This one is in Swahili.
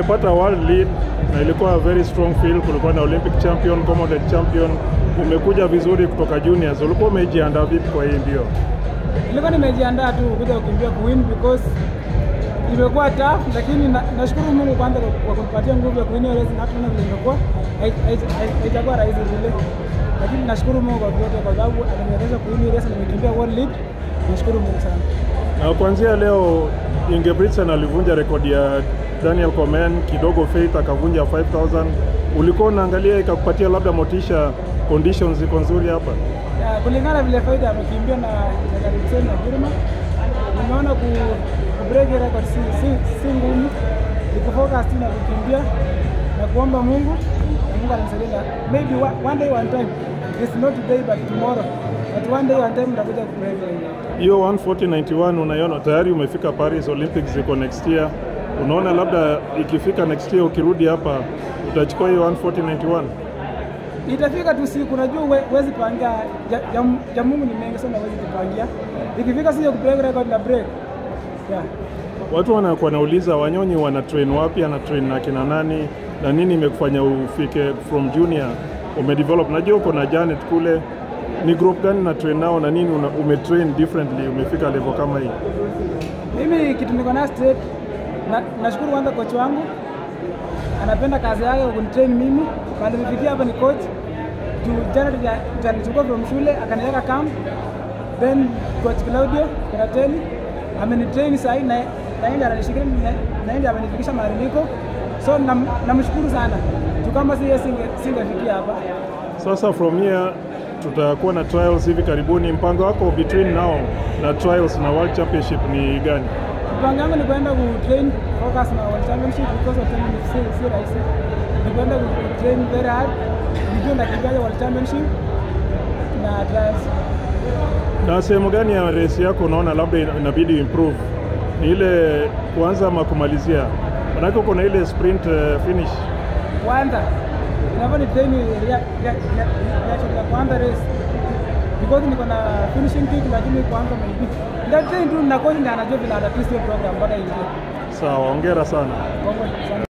Umepata world lead na ilikuwa a very strong field. Kulikuwa na Olympic champion, Commonwealth champion. Umekuja vizuri kutoka juniors. Ulikuwa umejiandaa vipi kwa hii mbio? Nilikuwa nimejiandaa tu kuja kukimbia kuwin because imekuwa tough, lakini na- nashukuru Mungu kwanza kwa- kunipatia nguvu ya kuwin hiyo race, na hata vile imekuwa hai- hai- hai- haijakuwa rahisi vile, lakini nashukuru Mungu kwa vyote, kwa sababu ameniwezesha kuwin hiyo race, nimekimbia world lead. Nashukuru Mungu sana. Na kuanzia leo Ingebrigtsen alivunja rekodi ya Daniel Komen, kidogo Faith akavunja 5000. Ulikuwa unaangalia ikakupatia labda motisha, conditions ziko nzuri hapa? Kulingana vile Faida amekimbia na Ingebrigtsen na Girma, nimeona ku, break record si, si, si ngumu, nikufocus tu na kukimbia na kuomba Mungu Mungu ananisaidia. Maybe one, day one time, it's not today but tomorrow, but one day one time nitakuja ku break hiyo. Hiyo 14091 unaiona tayari umefika Paris Olympics ziko next year. Unaona labda ikifika next year ukirudi hapa utachukua hiyo 14091? Itafika tu siku, unajua we- huwezi pangia ya, ya, ya Mungu ni mengi sana, huwezi kupangia. Ikifika siku ya ku record na break. Yeah. Watu wanakuwa nauliza Wanyonyi wana train wapi, ana train na kina nani na nini imekufanya ufike from junior umedevelop. Najua uko na Janet kule, ni group gani na train nao na nini una, umetrain differently umefika level kama hii? Mimi kitu niko na straight na, nashukuru kwanza coach wangu anapenda kazi yake kunitrain mimi. Bali nimefikia hapa ni coach jana tutanichukua from shule akaniweka camp, then coach Claudio Karateli amenitrain sahi na na yeye ananishikilia na na yeye amenifikisha mahali niko, so nam- namshukuru sana tukama kama si yeye singe singefikia hapa. Sasa from here tutakuwa na trials hivi karibuni. Mpango wako between now na trials na World Championship ni gani? Mpango wangu ni kwenda ku train focus na World Championship because of training si, si rahisi. Ni kwenda ku train very hard, nijue ndakimbia World Championship na trials. Na sehemu gani ya race yako unaona labda inabidi improve? Ni ile kuanza ama kumalizia? Manake uko na ile sprint uh, finish. Kwanza inafaa ni train ya ya ya ya kwanza race because niko na finishing kick, lakini kwanza maybe ndio train tu na coach ndiye anajua vile atatisi hiyo program mpaka ingie. Sawa, hongera sana. Kongo sana.